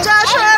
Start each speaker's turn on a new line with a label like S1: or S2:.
S1: 嘉出